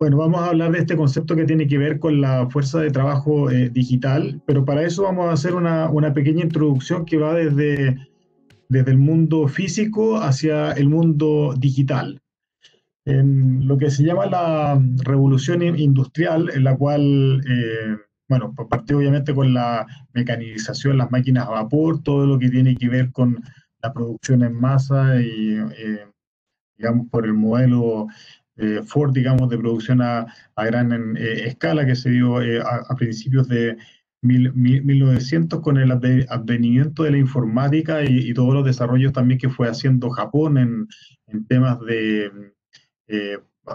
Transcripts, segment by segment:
Bueno, vamos a hablar de este concepto que tiene que ver con la fuerza de trabajo eh, digital, pero para eso vamos a hacer una, una, pequeña introducción que va desde, desde el mundo físico hacia el mundo digital. En lo que se llama la revolución industrial, en la cual, eh, bueno, partió obviamente con la mecanización, las máquinas a vapor, todo lo que tiene que ver con la producción en masa y, eh, digamos, por el modelo eh, Ford, digamos, de producción a, gran eh, escala que se dio eh, a, principios de 1900 con el advenimiento de la informática y, todos los desarrollos también que fue haciendo Japón en, temas de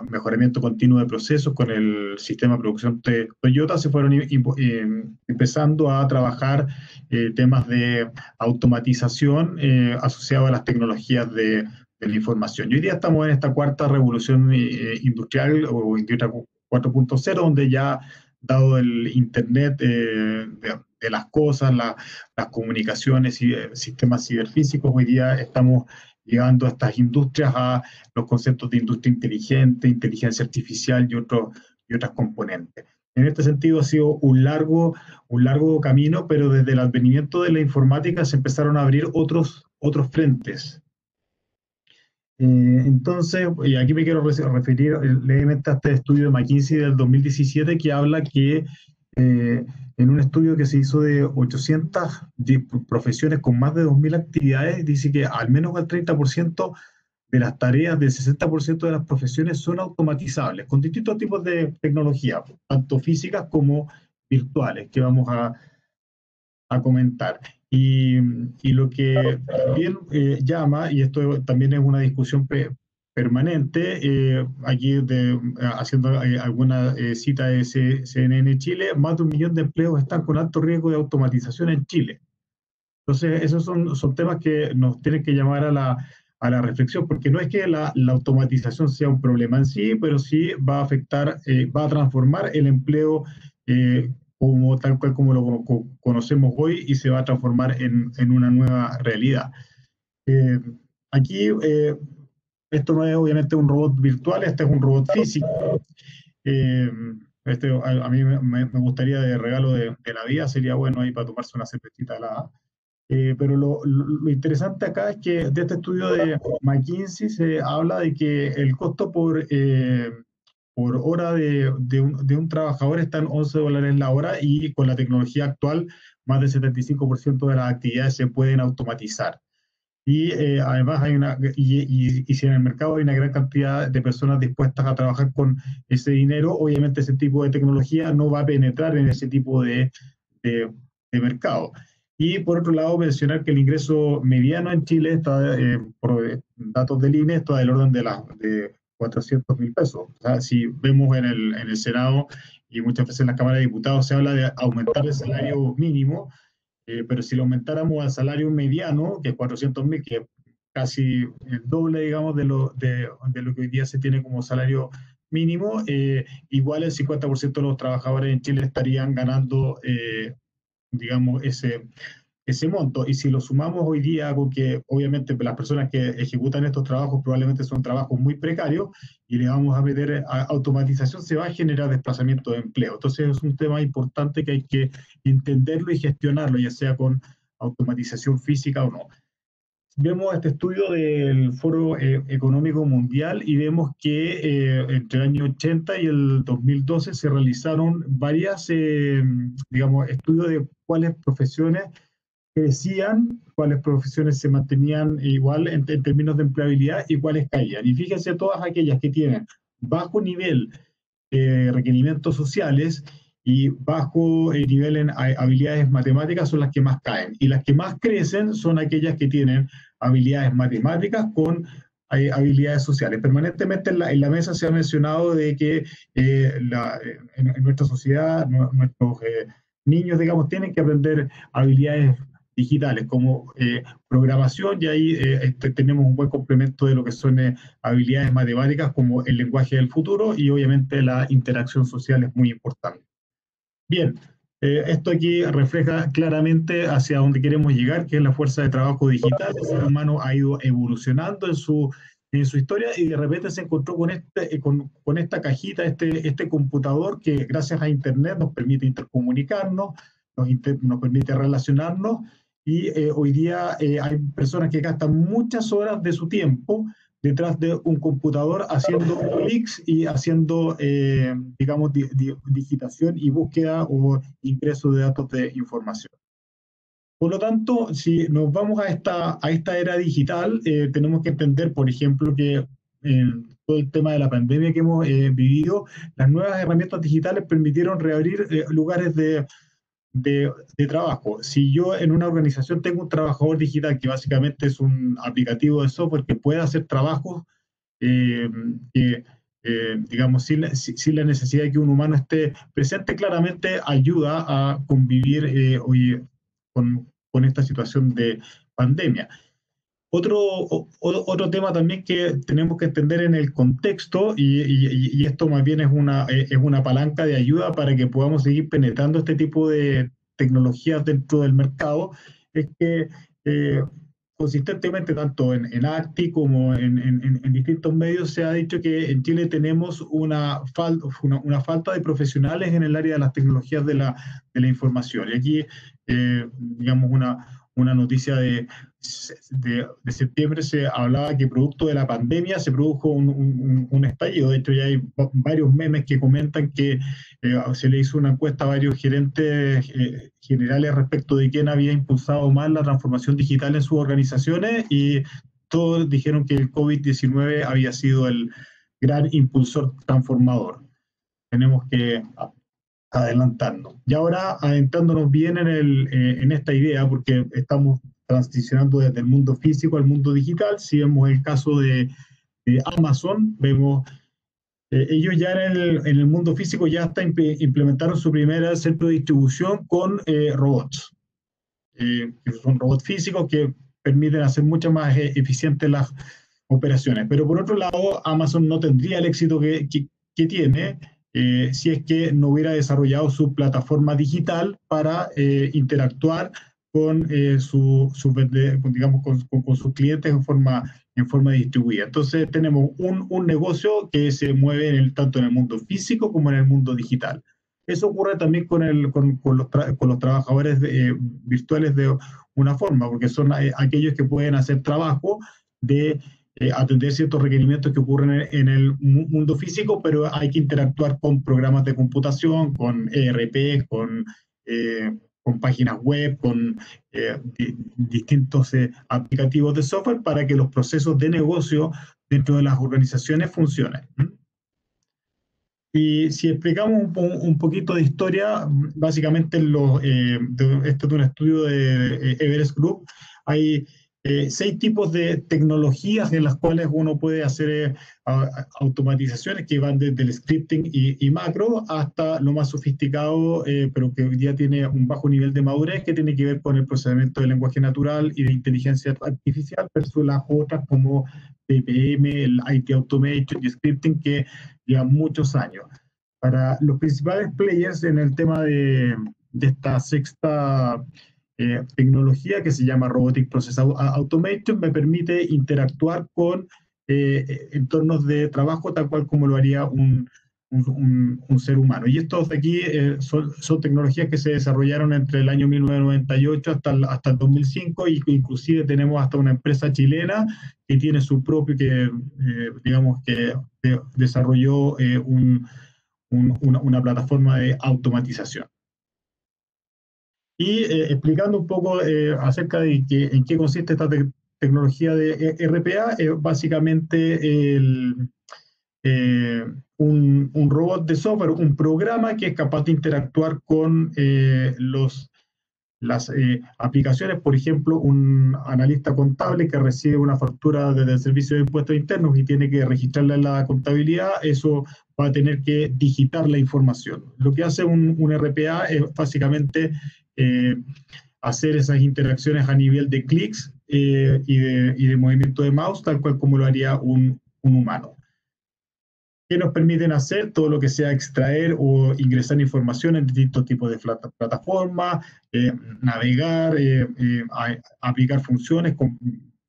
mejoramiento continuo de procesos con el sistema de producción de Toyota, se fueron empezando a trabajar temas de automatización asociados a las tecnologías de de la información. Hoy día estamos en esta cuarta revolución eh, industrial o industria 4.0, donde ya, dado el Internet eh, de, las cosas, las comunicaciones y eh, sistemas ciberfísicos, hoy día estamos llegando a estas industrias a los conceptos de industria inteligente, inteligencia artificial y, otros y otras componentes. En este sentido ha sido un largo, un largo camino, pero desde el advenimiento de la informática se empezaron a abrir otros, otros frentes eh, entonces, aquí me quiero referir eh, levemente a este estudio de McKinsey del 2017 que habla que eh, en un estudio que se hizo de 800 profesiones con más de 2.000 actividades, dice que al menos el 30% de las tareas del 60% de las profesiones son automatizables con distintos tipos de tecnología, tanto físicas como virtuales, que vamos a comentar. Y, lo que también eh, llama, y esto también es una discusión permanente, eh, aquí de, haciendo eh, alguna cita de CNN Chile, más de un millón de empleos están con alto riesgo de automatización en Chile. Entonces, esos son, son temas que nos tienen que llamar a la, a la reflexión, porque no es que la, la, automatización sea un problema en sí, pero sí va a afectar, va a transformar el empleo como tal cual como lo conocemos hoy y se va a transformar en, en una nueva realidad. Eh, aquí, eh, esto no es obviamente un robot virtual, este es un robot físico. Eh, este, a, mí me, gustaría de regalo de, de, la vida, sería bueno ahí para tomarse una cervecita helada. pero lo, lo, interesante acá es que de este estudio de McKinsey se habla de que el costo por por hora de, de, un, de, un, trabajador están 11 dólares la hora y con la tecnología actual más del 75% de las actividades se pueden automatizar. Y eh, además hay una, y, y, si en el mercado hay una gran cantidad de personas dispuestas a trabajar con ese dinero, obviamente ese tipo de tecnología no va a penetrar en ese tipo de, de, mercado. Y por otro lado, mencionar que el ingreso mediano en Chile está, eh, por datos del INE, está del orden de, la, de 400 mil pesos. O sea, si vemos en el, en el Senado y muchas veces en la Cámara de Diputados se habla de aumentar el salario mínimo, eh, pero si lo aumentáramos al salario mediano, que es 400 mil, que es casi el doble, digamos, de lo, de, lo que hoy día se tiene como salario mínimo, eh, igual el 50% de los trabajadores en Chile estarían ganando, eh, digamos, ese, ese monto. Y si lo sumamos hoy día con que obviamente las personas que ejecutan estos trabajos probablemente son trabajos muy precarios y le vamos a meter automatización, se va a generar desplazamiento de empleo. Entonces es un tema importante que hay que entenderlo y gestionarlo, ya sea con automatización física o no. Vemos este estudio del Foro eh, Económico Mundial y vemos que eh, entre el año 80 y el 2012 se realizaron varias, eh, digamos, estudios de cuáles profesiones crecían, cuáles profesiones se mantenían igual en, términos de empleabilidad y cuáles caían. Y fíjense, todas aquellas que tienen bajo nivel de requerimientos sociales y bajo eh, nivel en habilidades matemáticas son las que más caen. Y las que más crecen son aquellas que tienen habilidades matemáticas con eh, habilidades sociales. Permanentemente en la, mesa se ha mencionado de que eh, en, nuestra sociedad nuestros niños, digamos, tienen que aprender habilidades digitales como eh, programación y ahí eh, este, tenemos un buen complemento de lo que son eh, habilidades matemáticas como el lenguaje del futuro y obviamente la interacción social es muy importante. Bien, esto aquí refleja claramente hacia dónde queremos llegar, que es la fuerza de trabajo digital. El ser humano ha ido evolucionando en su en su historia y de repente se encontró con, este, con, con, esta cajita, este, este computador que gracias a Internet nos permite intercomunicarnos, nos, nos permite relacionarnos y hoy día hay personas que gastan muchas horas de su tiempo detrás de un computador haciendo clics y haciendo, eh, digamos, digitación y búsqueda o ingreso de datos de información. Por lo tanto, si nos vamos a esta, a esta era digital, eh, tenemos que entender, por ejemplo, que en todo el tema de la pandemia que hemos eh, vivido, las nuevas herramientas digitales permitieron reabrir lugares de, de, trabajo. Si yo en una organización tengo un trabajador digital que básicamente es un aplicativo de software que puede hacer trabajos eh, eh, digamos, sin, sin, la necesidad de que un humano esté presente, claramente ayuda a convivir eh, hoy con, con, esta situación de pandemia. Otro, otro tema también que tenemos que entender en el contexto, y, y, esto más bien es una, es una palanca de ayuda para que podamos seguir penetrando este tipo de tecnologías dentro del mercado, es que eh, consistentemente, tanto en, en ACTI como en, en, en, distintos medios, se ha dicho que en Chile tenemos una, una, una, falta de profesionales en el área de las tecnologías de la, de la información. Y aquí, eh, digamos, una, una noticia de, de, septiembre se hablaba que producto de la pandemia se produjo un, un, estallido. De hecho, ya hay varios memes que comentan que eh, se le hizo una encuesta a varios gerentes eh, generales respecto de quién había impulsado más la transformación digital en sus organizaciones y todos dijeron que el COVID-19 había sido el gran impulsor transformador. Tenemos que adelantando. Y ahora adentrándonos bien en, el, eh, en esta idea, porque estamos transicionando desde el mundo físico al mundo digital, si vemos el caso de, Amazon, vemos, eh, ellos ya en el, en el, mundo físico ya hasta implementaron su primera centro de distribución con eh, robots. son robots físicos que permiten hacer mucho más eficientes las operaciones. Pero por otro lado, Amazon no tendría el éxito que, que, que tiene eh, si es que no hubiera desarrollado su plataforma digital para eh, interactuar con, eh, su, digamos, con, sus clientes en forma, en forma distribuida. Entonces tenemos un, un negocio que se mueve en el, tanto en el mundo físico como en el mundo digital. Eso ocurre también con, el, con, con los, con los trabajadores virtuales de una forma, porque son aquellos que pueden hacer trabajo de eh, atender ciertos requerimientos que ocurren en, el mundo físico, pero hay que interactuar con programas de computación, con ERP, con, eh, con páginas web, con eh, distintos aplicativos de software para que los procesos de negocio dentro de las organizaciones funcionen. Y si explicamos un, un, poquito de historia, básicamente lo, esto es un estudio de Everest Group, hay eh, seis tipos de tecnologías en las cuales uno puede hacer eh, automatizaciones que van desde el scripting y, macro hasta lo más sofisticado, eh, pero que hoy día tiene un bajo nivel de madurez que tiene que ver con el procesamiento de lenguaje natural y de inteligencia artificial versus las otras como TPM, el IT Automation y Scripting que llevan muchos años. Para los principales players en el tema de, de esta sexta eh, tecnología que se llama Robotic Process Automation, me permite interactuar con eh, entornos de trabajo tal cual como lo haría un, un, un, ser humano. Y estos de aquí eh, son, son, tecnologías que se desarrollaron entre el año 1998 hasta el, hasta el 2005 y inclusive tenemos hasta una empresa chilena que tiene su propio, que digamos que desarrolló un, una, una plataforma de automatización y eh, explicando un poco eh, acerca de que, en qué consiste esta tecnología de eh, RPA, básicamente el, un, un, robot de software, un programa que es capaz de interactuar con los, las aplicaciones, por ejemplo, un analista contable que recibe una factura desde el Servicio de Impuestos Internos y tiene que registrarla en la contabilidad, eso va a tener que digitar la información. Lo que hace un, un RPA es básicamente eh, hacer esas interacciones a nivel de clics eh, y, de, y, de, movimiento de mouse, tal cual como lo haría un, un humano. Que nos permiten hacer todo lo que sea extraer o ingresar información en distintos tipos de plataformas, eh, navegar, aplicar funciones,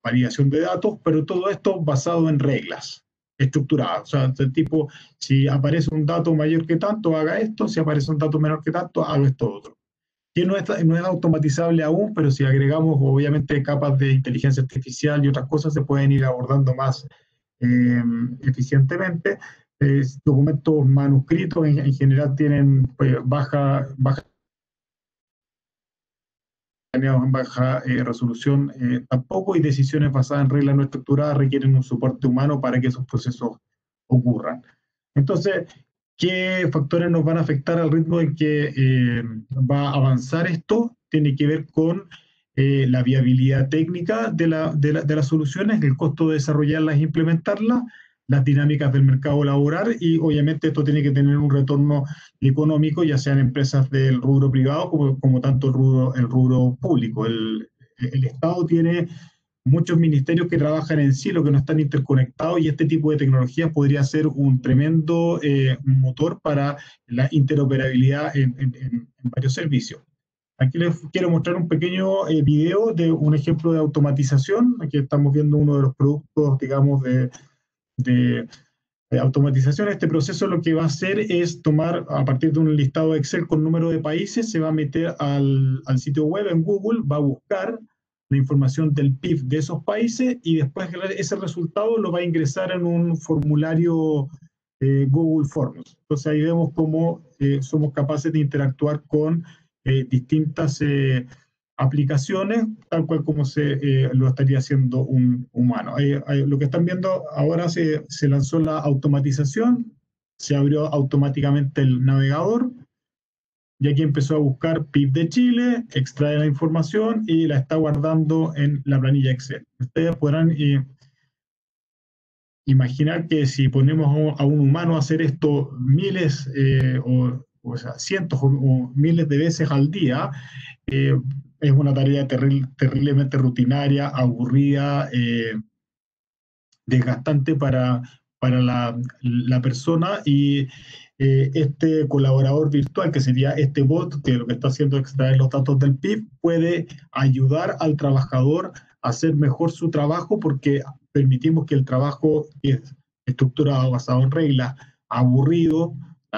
validación de datos, pero todo esto basado en reglas estructuradas. O sea, del tipo, si aparece un dato mayor que tanto, haga esto, si aparece un dato menor que tanto, haga esto otro. Que no es, no es automatizable aún, pero si agregamos obviamente capas de inteligencia artificial y otras cosas, se pueden ir abordando más eh, eficientemente. documentos manuscritos en, general tienen pues, baja, baja eh, resolución eh, tampoco y decisiones basadas en reglas no estructuradas requieren un soporte humano para que esos procesos ocurran. Entonces, ¿qué factores nos van a afectar al ritmo en que eh, va a avanzar esto? Tiene que ver con la viabilidad técnica de, la, de, la, de las soluciones, el costo de desarrollarlas e implementarlas, las dinámicas del mercado laboral y obviamente esto tiene que tener un retorno económico, ya sean empresas del rubro privado como, tanto el rubro, el rubro público. El, Estado tiene muchos ministerios que trabajan en sí, lo que no están interconectados y este tipo de tecnología podría ser un tremendo eh, motor para la interoperabilidad en, en, en, varios servicios. Aquí les quiero mostrar un pequeño eh, video de un ejemplo de automatización. Aquí estamos viendo uno de los productos, digamos, de, de, automatización. Este proceso lo que va a hacer es tomar a partir de un listado Excel con número de países, se va a meter al, al sitio web en Google, va a buscar la información del PIB de esos países y después ese resultado lo va a ingresar en un formulario eh, Google Forms. Entonces ahí vemos cómo eh, somos capaces de interactuar con eh, distintas aplicaciones, tal cual como se lo estaría haciendo un humano. lo que están viendo ahora se, se, lanzó la automatización, se abrió automáticamente el navegador, y aquí empezó a buscar PIB de Chile, extrae la información y la está guardando en la planilla Excel. Ustedes podrán eh, imaginar que si ponemos a un humano a hacer esto miles eh, o, o sea, cientos o, miles de veces al día, es una tarea terriblemente rutinaria, aburrida, eh, desgastante para, para la, la persona y eh, este colaborador virtual, que sería este bot, que lo que está haciendo es extraer los datos del PIB, puede ayudar al trabajador a hacer mejor su trabajo porque permitimos que el trabajo es estructurado, basado en reglas, aburrido,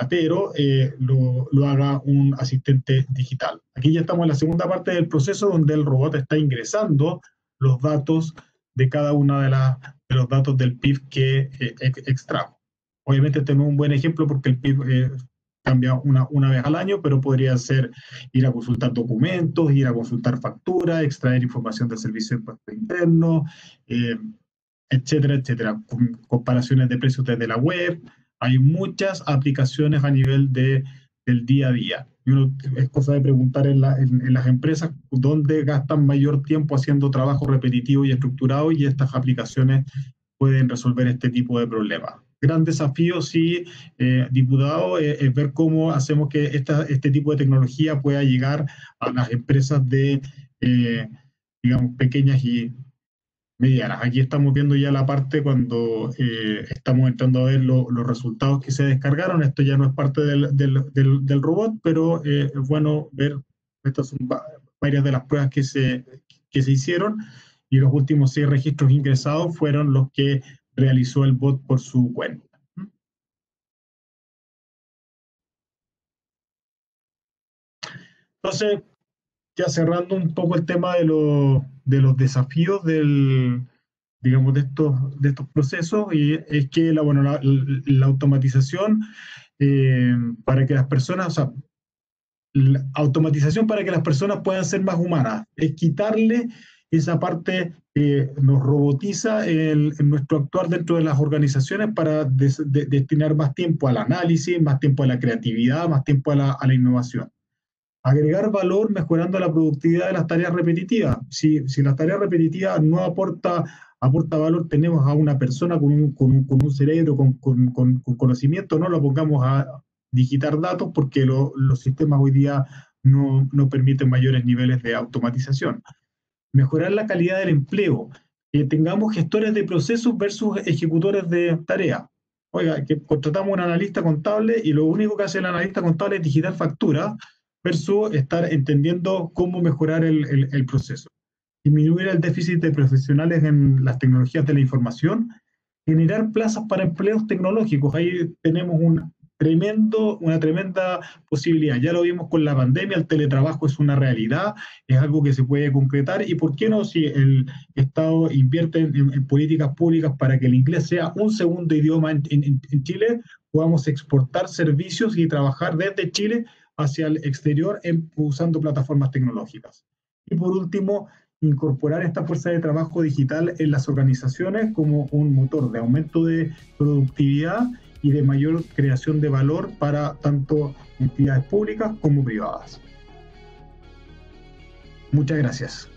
pero eh, lo, lo, haga un asistente digital. Aquí ya estamos en la segunda parte del proceso donde el robot está ingresando los datos de cada una de, de los datos del PIB que eh, extrajo. Obviamente tenemos un buen ejemplo porque el PIB eh, cambia una, una vez al año, pero podría ser ir a consultar documentos, ir a consultar facturas, extraer información del servicio de impuesto interno, eh, etcétera, etcétera. comparaciones de precios desde la web, hay muchas aplicaciones a nivel de, del día a día. Y uno, es cosa de preguntar en, en, las empresas dónde gastan mayor tiempo haciendo trabajo repetitivo y estructurado y estas aplicaciones pueden resolver este tipo de problemas. Gran desafío, sí, eh, diputado, eh, es ver cómo hacemos que esta, este tipo de tecnología pueda llegar a las empresas de, eh, digamos, pequeñas y medianas. Aquí estamos viendo ya la parte cuando eh, estamos entrando a ver los resultados que se descargaron. Esto ya no es parte del, del, del, robot, pero eh, es bueno ver, estas son varias de las pruebas que se, que se hicieron y los últimos seis registros ingresados fueron los que realizó el bot por su cuenta. Entonces, ya cerrando un poco el tema de, lo, de los desafíos del, digamos, de estos, de estos procesos, y es que la, bueno, la, automatización eh, para que las personas, la automatización para que las personas puedan ser más humanas, es quitarle esa parte que nos robotiza en nuestro actuar dentro de las organizaciones para des, de, destinar más tiempo al análisis, más tiempo a la creatividad, más tiempo a la, innovación agregar valor mejorando la productividad de las tareas repetitivas. Si, si las tareas repetitivas no aporta, aporta valor, tenemos a una persona con un, con un, con un cerebro, con, con, con, conocimiento, no lo pongamos a digitar datos porque lo, los sistemas hoy día no, no, permiten mayores niveles de automatización. Mejorar la calidad del empleo. Que tengamos gestores de procesos versus ejecutores de tareas. Oiga, que contratamos un analista contable y lo único que hace el analista contable es digitar facturas versus estar entendiendo cómo mejorar el, el, proceso. disminuir el déficit de profesionales en las tecnologías de la información, generar plazas para empleos tecnológicos. Ahí tenemos un tremendo, una tremenda posibilidad. Ya lo vimos con la pandemia, el teletrabajo es una realidad, es algo que se puede concretar y por qué no si el Estado invierte en, políticas públicas para que el inglés sea un segundo idioma en, en Chile, podamos exportar servicios y trabajar desde Chile hacia el exterior usando plataformas tecnológicas. Y por último, incorporar esta fuerza de trabajo digital en las organizaciones como un motor de aumento de productividad y de mayor creación de valor para tanto entidades públicas como privadas. Muchas gracias.